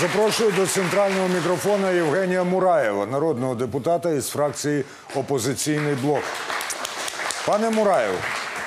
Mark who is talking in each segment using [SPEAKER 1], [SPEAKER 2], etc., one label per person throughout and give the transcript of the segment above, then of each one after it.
[SPEAKER 1] Запрошую до центрального мікрофона Євгенія Мураєва, народного депутата із фракції Опозиційний блок. Пане Мураєв,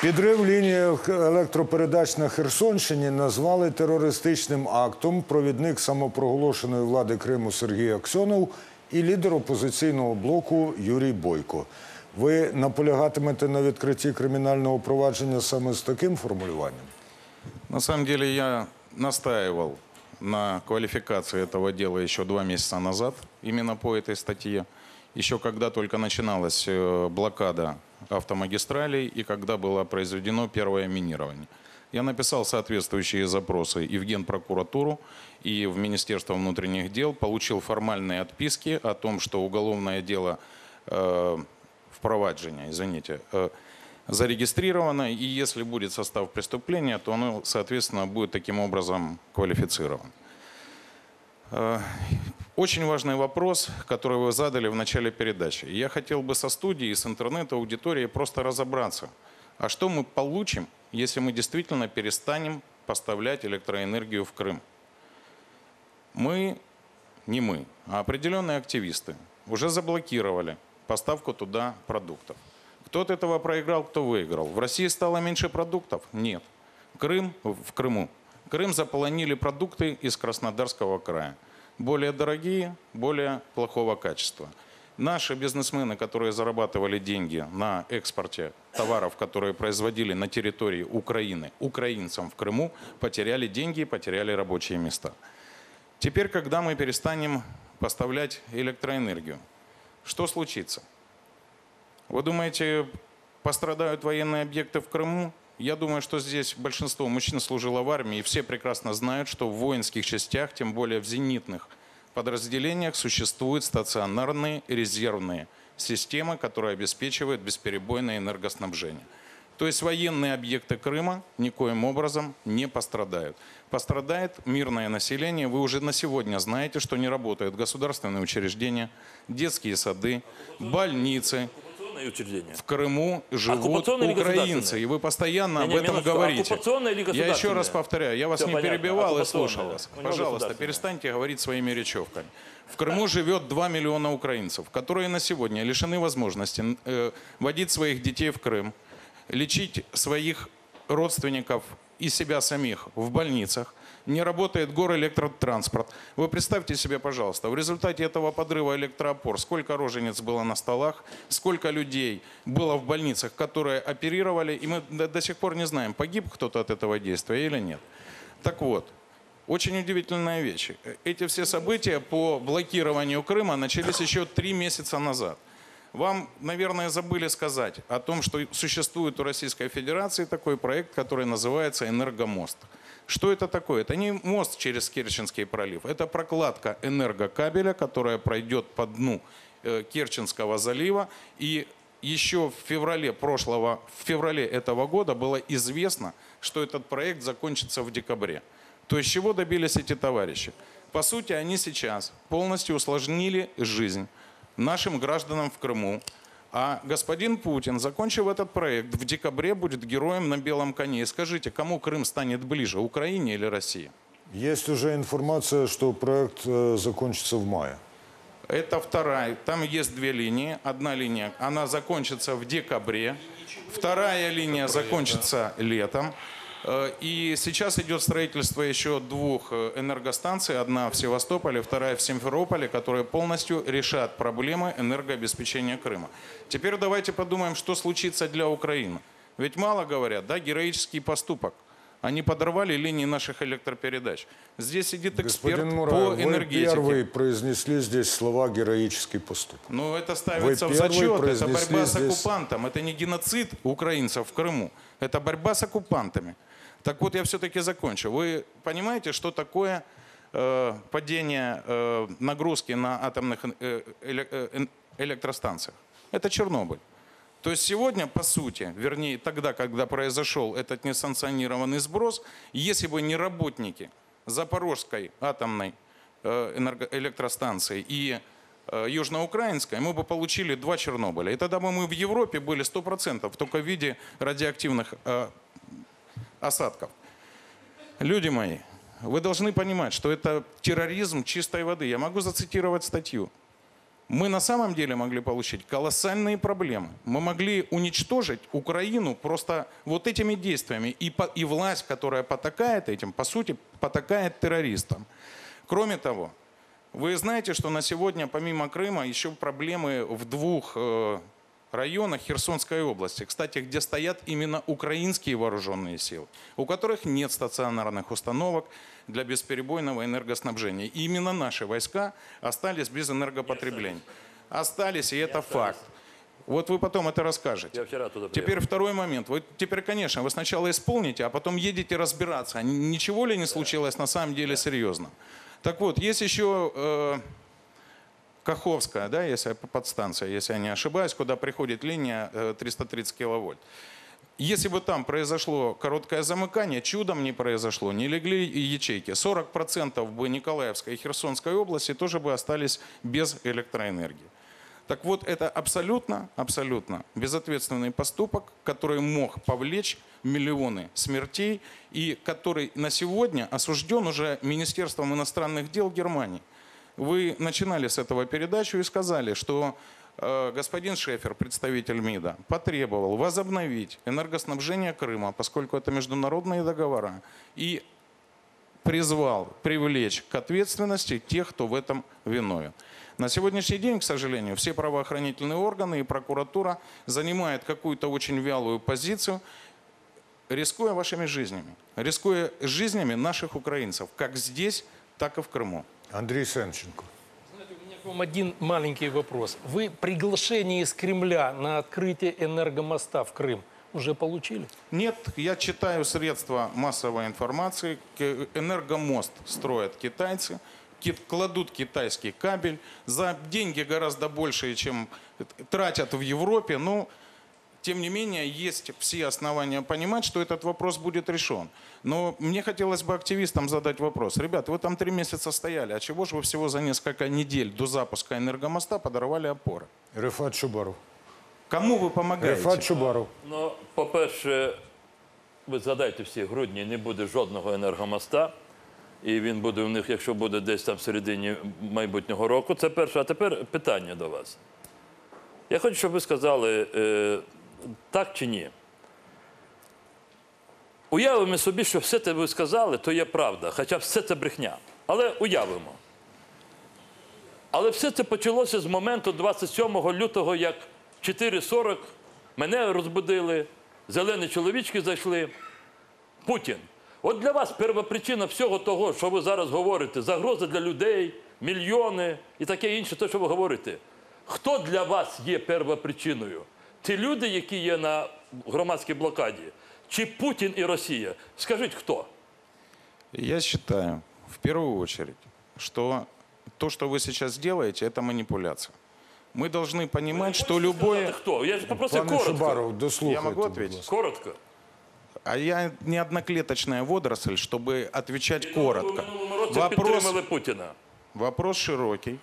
[SPEAKER 1] підрив лінії електропередач на Херсонщині назвали терористичним актом провідник самопроголошеної влади Криму Сергій Аксьонов і лідер опозиційного блоку Юрій Бойко. Ви наполягатимете на відкритті кримінального провадження саме з таким формулюванням?
[SPEAKER 2] На самом деле я настаивал на квалификации этого дела еще два месяца назад, именно по этой статье. Еще когда только начиналась э, блокада автомагистралей и когда было произведено первое минирование. Я написал соответствующие запросы и в Генпрокуратуру, и в Министерство внутренних дел, получил формальные отписки о том, что уголовное дело э, впровадження, извините, э, зарегистрировано, и если будет состав преступления, то оно, соответственно, будет таким образом квалифицировано. Э, Очень важный вопрос, который вы задали в начале передачи. Я хотел бы со студии, с интернета, аудитории просто разобраться, а что мы получим, если мы действительно перестанем поставлять электроэнергию в Крым. Мы, не мы, а определенные активисты уже заблокировали поставку туда продуктов. Кто от этого проиграл, кто выиграл. В России стало меньше продуктов? Нет. Крым, в Крыму. Крым заполонили продукты из Краснодарского края. Более дорогие, более плохого качества. Наши бизнесмены, которые зарабатывали деньги на экспорте товаров, которые производили на территории Украины, украинцам в Крыму, потеряли деньги и потеряли рабочие места. Теперь, когда мы перестанем поставлять электроэнергию, что случится? Вы думаете, пострадают военные объекты в Крыму? Я думаю, что здесь большинство мужчин служило в армии, и все прекрасно знают, что в воинских частях, тем более в зенитных подразделениях, существуют стационарные резервные системы, которые обеспечивают бесперебойное энергоснабжение. То есть военные объекты Крыма никоим образом не пострадают. Пострадает мирное население. Вы уже на сегодня знаете, что не работают государственные учреждения, детские сады, больницы.
[SPEAKER 3] Оккупационные учреждения.
[SPEAKER 2] В Крыму живут украинцы, и вы постоянно
[SPEAKER 3] Не-не,
[SPEAKER 2] об этом
[SPEAKER 3] минуточку,
[SPEAKER 2] говорите.
[SPEAKER 3] или
[SPEAKER 2] Я еще раз повторяю, я вас
[SPEAKER 3] Всё
[SPEAKER 2] не
[SPEAKER 3] понятно.
[SPEAKER 2] перебивал и слушал вас. Пожалуйста, перестаньте говорить своими речевками. В Крыму живет 2 миллиона украинцев, которые на сегодня лишены возможности э, водить своих детей в Крым, лечить своих родственников и себя самих в больницах, не работает горэлектротранспорт. Вы представьте себе, пожалуйста, в результате этого подрыва электроопор, сколько рожениц было на столах, сколько людей было в больницах, которые оперировали, и мы до, сих пор не знаем, погиб кто-то от этого действия или нет. Так вот, очень удивительная вещь. Эти все события по блокированию Крыма начались еще три месяца назад. Вам, наверное, забыли сказать о том, что существует у Российской Федерации такой проект, который называется «Энергомост». Что это такое? Это не мост через Керченский пролив, это прокладка энергокабеля, которая пройдет по дну э, Керченского залива. И еще в феврале прошлого, в феврале этого года было известно, что этот проект закончится в декабре. То есть чего добились эти товарищи? По сути, они сейчас полностью усложнили жизнь нашим гражданам в Крыму. А господин Путин, закончив этот проект, в декабре будет героем на белом коне. И скажите, кому Крым станет ближе, Украине или России?
[SPEAKER 1] Есть уже информация, что проект э, закончится в мае.
[SPEAKER 2] Это вторая. Там есть две линии. Одна линия, она закончится в декабре. Вторая линия закончится летом. Э, И сейчас идет строительство еще двух э, энергостанций. Одна в Севастополе, вторая в Симферополе, которые полностью решат проблемы энергообеспечения Крыма. Теперь давайте подумаем, что случится для Украины. Ведь мало говорят, да, героический поступок. Они подорвали линии наших электропередач. Здесь сидит эксперт
[SPEAKER 1] Господин
[SPEAKER 2] по
[SPEAKER 1] Мураев, вы
[SPEAKER 2] энергетике.
[SPEAKER 1] первый произнесли здесь слова «героический поступок».
[SPEAKER 2] Ну, это ставится
[SPEAKER 1] Вы
[SPEAKER 2] в зачет. Это борьба с
[SPEAKER 1] здесь-
[SPEAKER 2] оккупантом. Это не геноцид украинцев в Крыму. Это борьба с оккупантами. Так вот, я все-таки закончу. Вы понимаете, что такое э, падение э, нагрузки на атомных э, э, электростанциях? Это Чернобыль. То есть сегодня, по сути, вернее тогда, когда произошел этот несанкционированный сброс, если бы не работники Запорожской атомной э, электростанции и э, южноукраинской, мы бы получили два Чернобыля. И тогда бы мы в Европе были 100%, только в виде радиоактивных осадков. Люди мои, вы должны понимать, что это терроризм чистой воды. Я могу зацитировать статью. Мы на самом деле могли получить колоссальные проблемы. Мы могли уничтожить Украину просто вот этими действиями. И, по- и власть, которая потакает этим, по сути, потакает террористам. Кроме того, вы знаете, что на сегодня, помимо Крыма, еще проблемы в двух э, районах Херсонской области, кстати, где стоят именно украинские вооруженные силы, у которых нет стационарных установок для бесперебойного энергоснабжения. И именно наши войска остались без энергопотребления. Остались, и это факт. Вот вы потом это расскажете.
[SPEAKER 3] Я вчера туда приехал.
[SPEAKER 2] Теперь второй момент. Вы теперь, конечно, вы сначала исполните, а потом едете разбираться. Ничего ли не случилось на самом деле серьезно? Так вот, есть еще э, Каховская, да, если подстанция, если я не ошибаюсь, куда приходит линия э, 330 киловольт. Если бы там произошло короткое замыкание, чудом не произошло, не легли ячейки, 40% бы Николаевской и Херсонской области тоже бы остались без электроэнергии. Так вот, это абсолютно, абсолютно безответственный поступок, который мог повлечь миллионы смертей и который на сегодня осужден уже Министерством иностранных дел Германии. Вы начинали с этого передачу и сказали, что э, господин Шефер, представитель МИДа, потребовал возобновить энергоснабжение Крыма, поскольку это международные договора, и призвал привлечь к ответственности тех, кто в этом виновен. На сегодняшний день, к сожалению, все правоохранительные органы и прокуратура занимают какую-то очень вялую позицию, рискуя вашими жизнями, рискуя жизнями наших украинцев, как здесь, так и в Крыму.
[SPEAKER 1] Андрій Сенченко.
[SPEAKER 4] Знаете, у меня к вам один маленький вопрос. Вы приглашение из Кремля на открытие энергомоста в Крым уже получили?
[SPEAKER 2] Нет, я читаю средства массовой информации. К- Энергомост строят китайцы, ки- кладут китайский кабель за деньги гораздо большие, чем тратят в Европе. Но, тем не менее, есть все основания понимать, что этот вопрос будет решен. Но мне хотелось бы активистам задать вопрос. Ребят, вы там три месяца стояли, а чего же вы всего за несколько недель до запуска энергомоста подорвали опоры?
[SPEAKER 1] Рефат Чубаров.
[SPEAKER 2] Кому вы помогаете?
[SPEAKER 1] Рефат Чубаров.
[SPEAKER 3] Ну, по-перше, ви згадайте всі, в грудні не буде жодного енергомоста. І він буде у них, якщо буде десь там в середині майбутнього року. Це перше. А тепер питання до вас. Я хочу, щоб ви сказали, е, так чи ні. Уявимо собі, що все це ви сказали, то є правда, хоча все це брехня. Але уявимо. Але все це почалося з моменту 27 лютого, як 4.40 мене розбудили, зелені чоловічки зайшли. Путін. От для вас первопричина всього того, що ви зараз говорите, загроза для людей, мільйони і таке інше, те, що ви говорите. Хто для вас є первопричиною? Ті люди, які є на громадській блокаді, чи Путін і Росія? Скажіть хто?
[SPEAKER 2] Я считаю, в первую очередь, что то, что вы сейчас делаете, это манипуляция. Мы должны понимать, что
[SPEAKER 3] Можете
[SPEAKER 2] любое...
[SPEAKER 3] сказати, Хто? Я ж попросив
[SPEAKER 1] Пане
[SPEAKER 3] коротко.
[SPEAKER 1] Чубаров, дослухайте.
[SPEAKER 2] Я могу
[SPEAKER 1] будь
[SPEAKER 2] ответить?
[SPEAKER 1] ласка.
[SPEAKER 3] Коротко.
[SPEAKER 2] А я не одноклеточная водоросль, чтобы отвечать
[SPEAKER 3] Ви
[SPEAKER 2] коротко.
[SPEAKER 3] в минулому році
[SPEAKER 2] Вопрос,
[SPEAKER 3] підтримали Путіна.
[SPEAKER 2] вопрос широкий.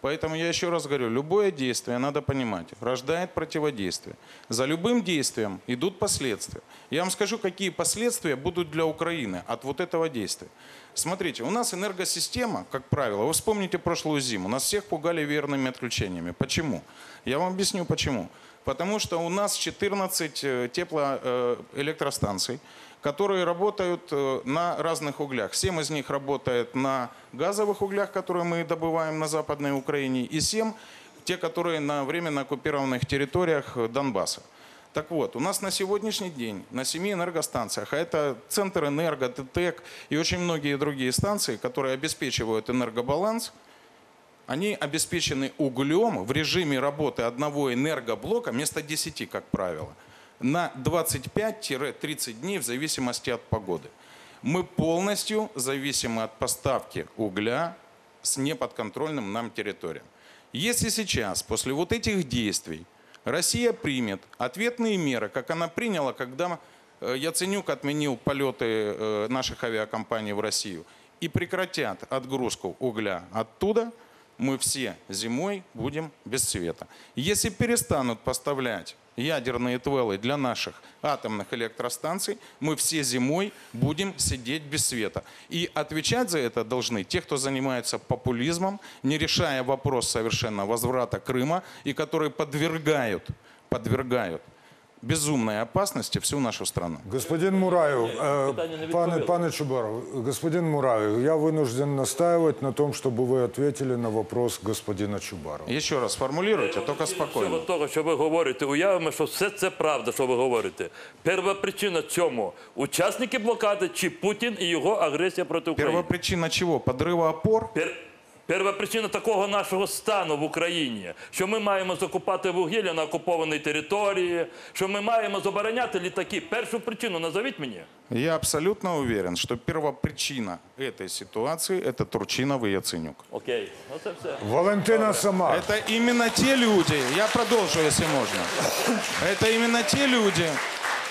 [SPEAKER 2] Поэтому я еще раз говорю, любое действие, надо понимать, рождает противодействие. За любым действием идут последствия. Я вам скажу, какие последствия будут для Украины от вот этого действия. Смотрите, у нас энергосистема, как правило, вы вспомните прошлую зиму, нас всех пугали верными отключениями. Почему? Я вам объясню почему. Потому что у нас 14 э, теплоэлектростанций, которые работают э, на разных углях. Семь из них работает на газовых углях, которые мы добываем на Западной Украине, и семь те, которые на временно оккупированных территориях э, Донбасса. Так вот, у нас на сегодняшний день на семи энергостанциях, а это Центр Энерго, ТТЭК и очень многие другие станции, которые обеспечивают энергобаланс, они обеспечены углем в режиме работы одного энергоблока вместо 10, как правило, на 25-30 дней в зависимости от погоды. Мы полностью зависимы от поставки угля с неподконтрольным нам территориям. Если сейчас, после вот этих действий, Россия примет ответные меры, как она приняла, когда э, Яценюк отменил полеты э, наших авиакомпаний в Россию, и прекратят отгрузку угля оттуда, мы все зимой будем без света. Если перестанут поставлять ядерные твелы для наших атомных электростанций, мы все зимой будем сидеть без света. И отвечать за это должны те, кто занимается популизмом, не решая вопрос совершенно возврата Крыма, и которые подвергают, подвергают безумной опасности всю нашу страну.
[SPEAKER 1] Господин Мураев, э,
[SPEAKER 3] Питание не
[SPEAKER 1] пане,
[SPEAKER 3] відповіли.
[SPEAKER 1] пане Чубаров, господин Мураев, я вынужден настаивать на том, чтобы вы ответили на вопрос господина Чубарова.
[SPEAKER 2] Еще раз формулируйте, только
[SPEAKER 3] Всього
[SPEAKER 2] спокойно.
[SPEAKER 3] того, що ви говорите, уявимо, що все це правда, що ви говорите. Перша причина цьому учасники блокади чи Путін і його агресія проти України.
[SPEAKER 2] Первопричина чего? Подрыва опор?
[SPEAKER 3] Пер... Перша причина такого нашого стану в Україні, що ми маємо закупати вугілля на окупованій території, що ми маємо забороняти літаки. Першу причину назовіть мені.
[SPEAKER 2] Я абсолютно уверен, что первопричина этой ситуации – это Турчинов и Яценюк.
[SPEAKER 3] Окей, ну це все.
[SPEAKER 1] Валентина Самар.
[SPEAKER 2] Это именно те люди, я продолжу, если можно. Это именно те люди,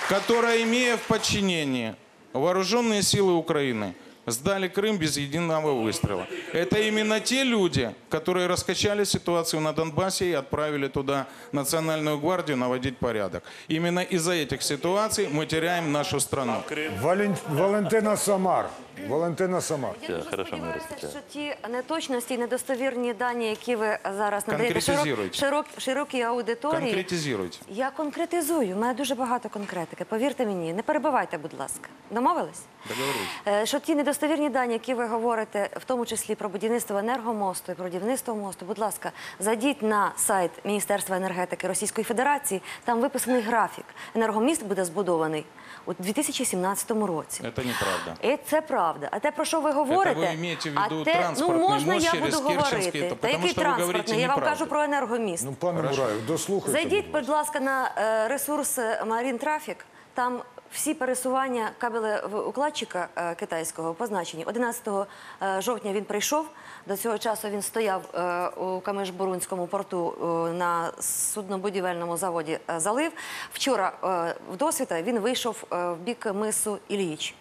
[SPEAKER 2] которые, имея в подчинении вооруженные силы Украины, Сдали Крым без единого выстрела. Это именно те люди, которые раскачали ситуацию на Донбассе и отправили туда Национальную гвардию наводить порядок. Именно из-за этих ситуаций мы теряем нашу страну.
[SPEAKER 1] Вален- Валентина Самар. Валентина Самар.
[SPEAKER 5] Я дуже
[SPEAKER 3] хорошо,
[SPEAKER 5] сподіваюся, що ті неточності і недостовірні дані, які ви зараз надаєте широк,
[SPEAKER 2] Конкретизируйте.
[SPEAKER 5] широк, широкій аудиторії.
[SPEAKER 2] Конкретизируйте.
[SPEAKER 5] Я конкретизую. У мене дуже багато конкретики. Повірте мені, не перебивайте, будь ласка. Домовились?
[SPEAKER 2] Договорились.
[SPEAKER 5] Е, Що ті недостовірні дані, які ви говорите, в тому числі про будівництво енергомосту і про будівництво мосту, будь ласка, зайдіть на сайт Міністерства енергетики Російської Федерації. Там виписаний графік. Енергоміст буде збудований у 2017 році.
[SPEAKER 2] Это неправда.
[SPEAKER 5] І це правда. А те, про що ви говорите,
[SPEAKER 2] ви маєте в
[SPEAKER 5] а
[SPEAKER 2] виду
[SPEAKER 5] те, ну можна
[SPEAKER 2] мост
[SPEAKER 5] я
[SPEAKER 2] через
[SPEAKER 5] буду говорити.
[SPEAKER 2] то
[SPEAKER 5] Та
[SPEAKER 2] потому
[SPEAKER 5] який транспортний? Я вам кажу про енергоміст.
[SPEAKER 1] Ну, пане Мураєв, дослухайте.
[SPEAKER 5] Зайдіть,
[SPEAKER 1] будь
[SPEAKER 5] будь ласка, на е, ресурс Marine Traffic. Там всі пересування кабелеукладчика е, китайського позначені. 11 е, жовтня він прийшов. До цього часу він стояв е, у Камиш-Бурунському порту е, на суднобудівельному заводі е, Залив. Вчора е, в досвіта він вийшов е, в бік мису Ілліч.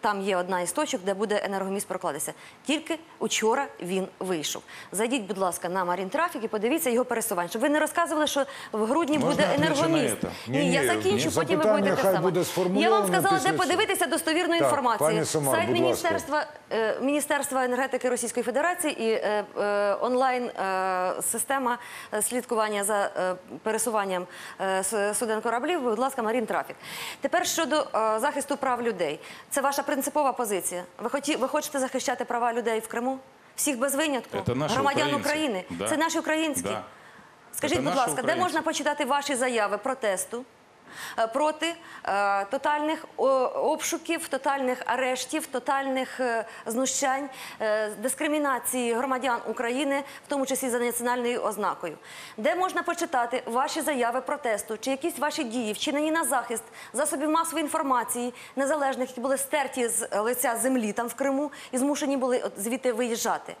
[SPEAKER 5] Там є одна із точок, де буде енергоміст прокладатися. Тільки учора він вийшов. Зайдіть, будь ласка, на Марін Трафік і подивіться його пересування. Щоб ви не розказували, що в грудні
[SPEAKER 2] Можна
[SPEAKER 5] буде енергоміст.
[SPEAKER 2] це?
[SPEAKER 1] Ні,
[SPEAKER 5] я
[SPEAKER 1] ні,
[SPEAKER 5] закінчу,
[SPEAKER 1] ні,
[SPEAKER 5] потім ви будете те саме. Я вам сказала,
[SPEAKER 1] після
[SPEAKER 5] де подивитися достовірну
[SPEAKER 1] Так,
[SPEAKER 5] інформацію.
[SPEAKER 1] Самар,
[SPEAKER 5] Сайт. Міністерства, е, Міністерства енергетики Російської Федерації і е, е, онлайн е, система слідкування за е, пересуванням е, суден кораблів. Будь ласка, Марін Трафік. Тепер щодо е, захисту прав людей. Це ваша принципова позиція. Ви хоті, ви хочете захищати права людей в Криму? Всіх без винятку?
[SPEAKER 2] Це наші
[SPEAKER 5] Громадян
[SPEAKER 2] українці.
[SPEAKER 5] України.
[SPEAKER 2] Да.
[SPEAKER 5] Це наші українські.
[SPEAKER 2] Да.
[SPEAKER 5] Скажіть,
[SPEAKER 2] Це
[SPEAKER 5] будь
[SPEAKER 2] наші
[SPEAKER 5] ласка, де можна почитати ваші заяви протесту проти е, тотальних обшуків, тотальних арештів, тотальних е, знущань, е, дискримінації громадян України, в тому числі за національною ознакою? Де можна почитати ваші заяви протесту чи якісь ваші дії, вчинені на захист засобів масової інформації незалежних, які були стерті з лиця землі там в Криму і змушені були звідти виїжджати?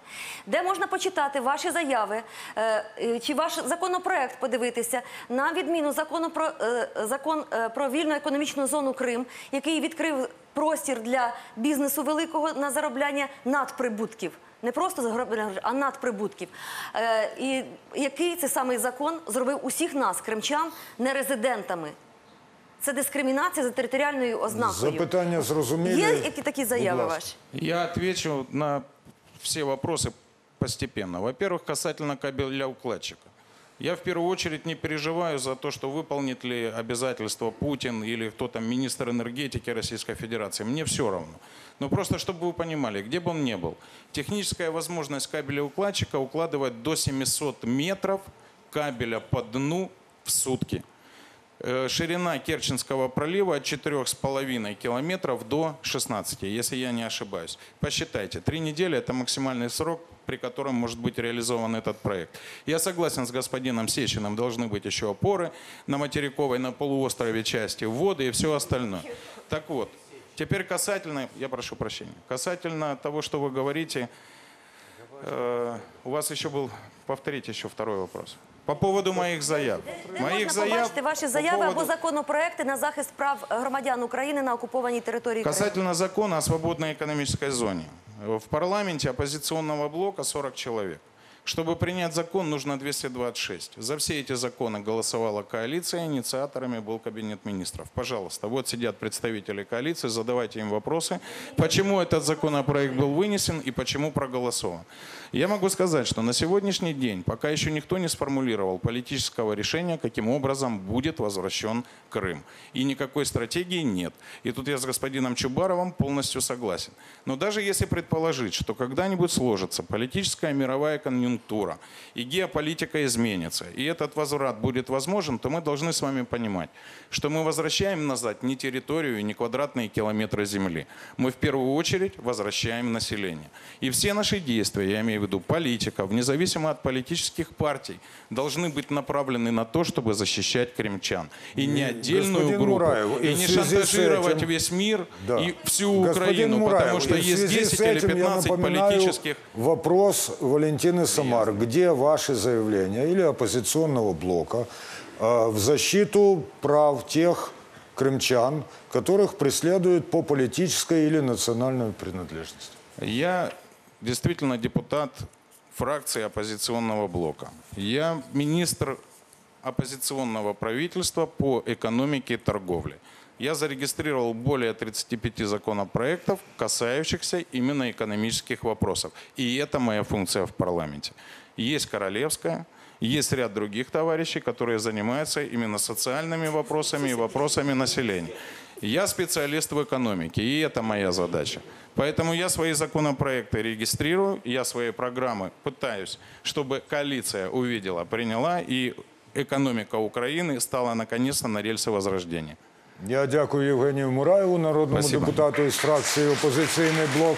[SPEAKER 5] Де можна почитати ваші заяви е, е, чи ваш законопроект подивитися на відміну закону про е, закон е, про вільну економічну зону Крим, який відкрив простір для бізнесу великого на заробляння надприбутків. Не просто заробляння, а надприбутків. Е, і який цей самий закон зробив усіх нас, кримчан, нерезидентами. Це дискримінація за територіальною ознакою.
[SPEAKER 1] Запитання зрозумілі.
[SPEAKER 5] Є які такі заяви ваші?
[SPEAKER 2] Я отвечу на все вопросы постепенно. Во-первых, касательно кабеля укладчика. Я в первую очередь не переживаю за то, что выполнит ли обязательства Путин или кто там министр энергетики Российской Федерации. Мне все равно. Но просто, чтобы вы понимали, где бы он ни был, техническая возможность кабеля укладчика укладывать до 700 метров кабеля по дну в сутки. Э, Ширина Керченского пролива от 4,5 километров до 16, если я не ошибаюсь. Посчитайте, три недели – это максимальный срок, при котором может быть реализован этот проект. Я согласен с господином Сечиным, должны быть еще опоры на материковой, на полуострове части, воды и все остальное. Так вот, теперь касательно, я прошу прощения, касательно того, что вы говорите, э, у вас еще был, повторите еще второй вопрос. По поводу моих заяв.
[SPEAKER 5] Де
[SPEAKER 2] Моїх
[SPEAKER 5] можна
[SPEAKER 2] заяв
[SPEAKER 5] побачити ваші
[SPEAKER 2] по
[SPEAKER 5] заяви або законопроекти на захист прав громадян України на окупованій території України?
[SPEAKER 2] Касательно закона о свободной экономической зоне. В парламенте оппозиционного блока 40 человек. Чтобы принять закон, нужно 226. За все эти законы голосовала коалиция, инициаторами был кабинет министров. Пожалуйста, вот сидят представители коалиции, задавайте им вопросы, почему этот законопроект был вынесен и почему проголосован. Я могу сказать, что на сегодняшний день пока еще никто не сформулировал политического решения, каким образом будет возвращен Крым. И никакой стратегии нет. И тут я с господином Чубаровым полностью согласен. Но даже если предположить, что когда-нибудь сложится политическая мировая конъюнктура, и геополитика изменится, и этот возврат будет возможен, то мы должны с вами понимать, что мы возвращаем назад не территорию и не квадратные километры земли. Мы в первую очередь возвращаем население. И все наши действия, я имею в виду политиков, независимо от политических партий, должны быть направлены на то, чтобы защищать кремчан. И не отдельную
[SPEAKER 1] господин
[SPEAKER 2] группу,
[SPEAKER 1] Мураев, и
[SPEAKER 2] не шантажировать
[SPEAKER 1] этим-
[SPEAKER 2] весь мир
[SPEAKER 1] Да.
[SPEAKER 2] и всю
[SPEAKER 1] Господин
[SPEAKER 2] Украину,
[SPEAKER 1] Мураев,
[SPEAKER 2] потому что есть
[SPEAKER 1] связи
[SPEAKER 2] 10
[SPEAKER 1] с
[SPEAKER 2] или
[SPEAKER 1] этим я
[SPEAKER 2] 15
[SPEAKER 1] напоминаю
[SPEAKER 2] политических
[SPEAKER 1] Вопрос Валентины Самар. Где ваши заявления или оппозиционного блока э, в защиту прав тех крымчан, которых преследуют по политической или национальной принадлежности?
[SPEAKER 2] Я действительно депутат фракции оппозиционного блока. Я министр оппозиционного правительства по экономике и торговле. Я зарегистрировал более 35 законопроектов, касающихся именно экономических вопросов. И это моя функция в парламенте. Есть Королевская, есть ряд других товарищей, которые занимаются именно социальными вопросами и вопросами населения. Я специалист в экономике, и это моя задача. Поэтому я свои законопроекты регистрирую, я свои программы пытаюсь, чтобы коалиция увидела, приняла, и экономика Украины стала наконец-то на рельсы возрождения.
[SPEAKER 1] Я дякую Євгенію Мураєву, народному
[SPEAKER 2] Спасибо.
[SPEAKER 1] депутату із фракції Опозиційний блок.